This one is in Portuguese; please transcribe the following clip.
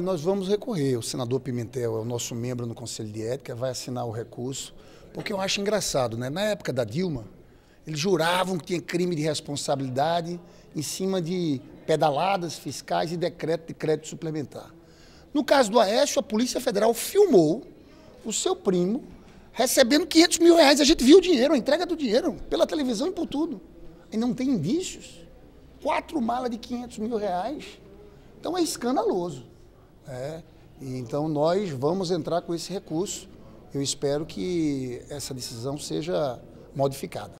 Nós vamos recorrer. O senador Pimentel é o nosso membro no Conselho de Ética, vai assinar o recurso, porque eu acho engraçado, né? Na época da Dilma, eles juravam que tinha crime de responsabilidade em cima de pedaladas fiscais e decreto de crédito suplementar. No caso do Aécio, a Polícia Federal filmou o seu primo recebendo 500 mil reais. A gente viu o dinheiro, a entrega do dinheiro, pela televisão e por tudo. E não tem indícios. Quatro malas de 500 mil reais. Então é escandaloso. É, então nós vamos entrar com esse recurso. Eu espero que essa decisão seja modificada.